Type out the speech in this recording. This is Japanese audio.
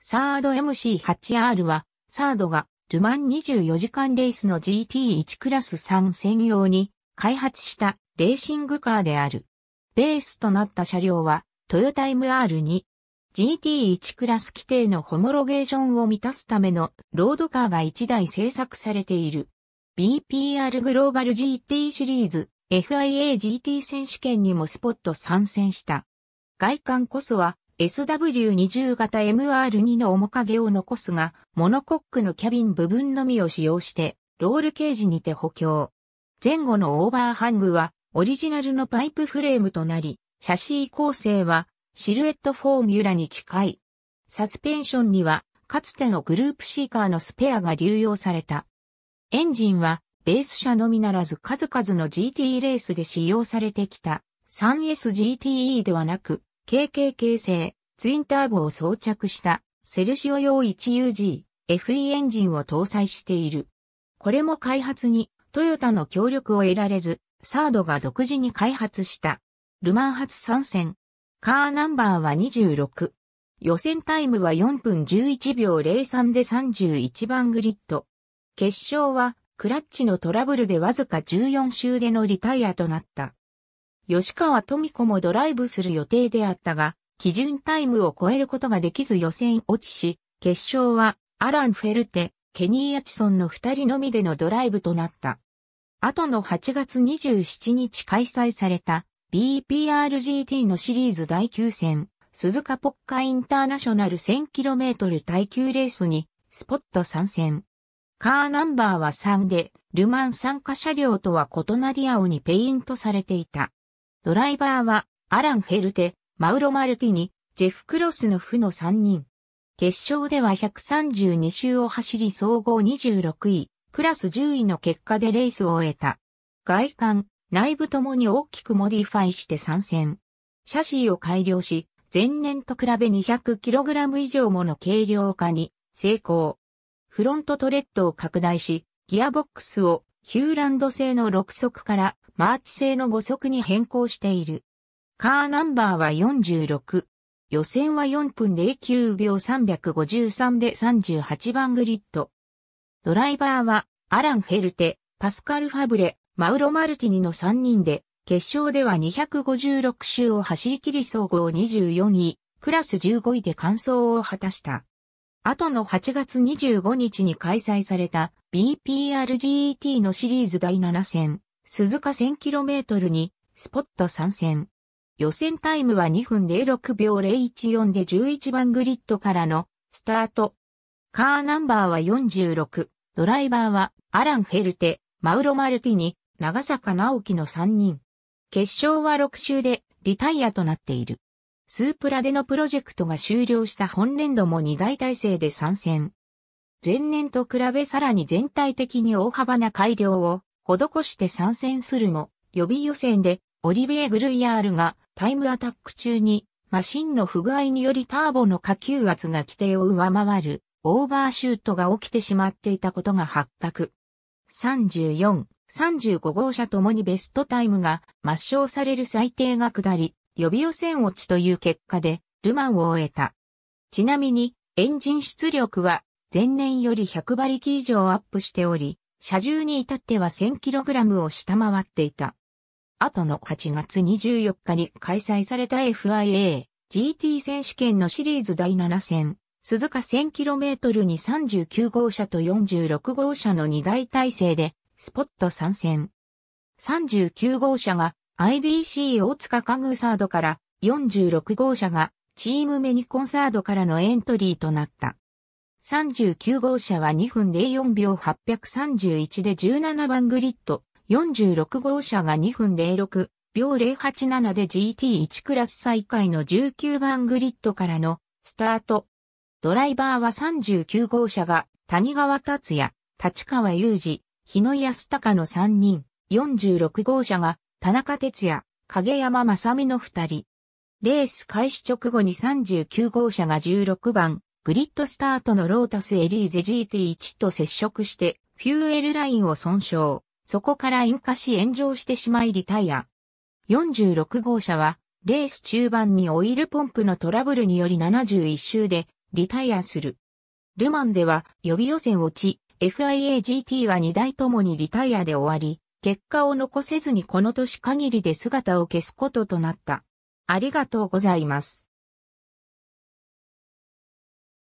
サード MC8R は、サードがルマン24時間レースの GT1 クラス3専用に開発したレーシングカーである。ベースとなった車両はトヨタ MR2。GT1 クラス規定のホモロゲーションを満たすためのロードカーが1台製作されている。BPR グローバル GT シリーズ FIA GT 選手権にもスポット参戦した。外観こそは SW20 型 MR2 の面影を残すが、モノコックのキャビン部分のみを使用して、ロールケージにて補強。前後のオーバーハングは、オリジナルのパイプフレームとなり、シャシー構成は、シルエットフォーミュラに近い。サスペンションには、かつてのグループシーカーのスペアが流用された。エンジンは、ベース車のみならず数々の GT レースで使用されてきた 3SGTE ではなく、KK 形成、ツインターボを装着したセルシオ用 1UG、FE エンジンを搭載している。これも開発にトヨタの協力を得られず、サードが独自に開発した。ルマン初参戦。カーナンバーは26。予選タイムは4分11秒03で31番グリッド。決勝はクラッチのトラブルでわずか14周でのリタイアとなった。吉川富子もドライブする予定であったが、基準タイムを超えることができず予選落ちし、決勝はアラン・フェルテ、ケニー・アチソンの二人のみでのドライブとなった。後の8月27日開催された BPRGT のシリーズ第9戦、鈴鹿ポッカインターナショナル 1000km 耐久レースにスポット参戦。カーナンバーは3で、ルマン参加車両とは異なり青にペイントされていた。ドライバーは、アラン・フェルテ、マウロ・マルティニ、ジェフ・クロスノフの3人。決勝では132周を走り総合26位、クラス10位の結果でレースを終えた。外観、内部ともに大きくモディファイして参戦。シャシーを改良し、前年と比べ 200kg 以上もの軽量化に成功。フロントトレッドを拡大し、ギアボックスをヒューランド製の6速からマーチ製の5速に変更している。カーナンバーは46。予選は4分09秒353で38番グリッド。ドライバーはアラン・フェルテ、パスカル・ファブレ、マウロ・マルティニの3人で、決勝では256周を走り切り総合24位、クラス15位で完走を果たした。後の8月25日に開催された BPRGET のシリーズ第7戦、鈴鹿 1000km にスポット参戦。予選タイムは2分06秒014で11番グリッドからのスタート。カーナンバーは46、ドライバーはアラン・フェルテ、マウロ・マルティニ、長坂直樹の3人。決勝は6周でリタイアとなっている。スープラでのプロジェクトが終了した本年度も2大体制で参戦。前年と比べさらに全体的に大幅な改良を施して参戦するも、予備予選でオリビエ・グルイヤールがタイムアタック中にマシンの不具合によりターボの下級圧が規定を上回るオーバーシュートが起きてしまっていたことが発覚。34、35号車ともにベストタイムが抹消される最低が下り、予備予選落ちという結果で、ルマンを終えた。ちなみに、エンジン出力は、前年より100馬力以上アップしており、車重に至っては 1000kg を下回っていた。後の8月24日に開催された FIA GT 選手権のシリーズ第7戦、鈴鹿 1000km に39号車と46号車の2大体制で、スポット参戦。39号車が IBC 大塚家具サードから46号車がチームメニコンサードからのエントリーとなった。39号車は2分04秒831で17番グリッド、46号車が2分06秒087で GT1 クラス最下位の19番グリッドからのスタート。ドライバーは39号車が谷川達也、立川雄二、日野康隆の3人、46号車が田中哲也、影山正美の二人。レース開始直後に39号車が16番、グリッドスタートのロータスエリーゼ GT1 と接触して、フューエルラインを損傷。そこから引火し炎上してしまいリタイア。46号車は、レース中盤にオイルポンプのトラブルにより71周でリタイアする。ルマンでは予備予選落ち、FIA-GT は2台ともにリタイアで終わり、結果を残せずにこの年限りで姿を消すこととなった。ありがとうございます。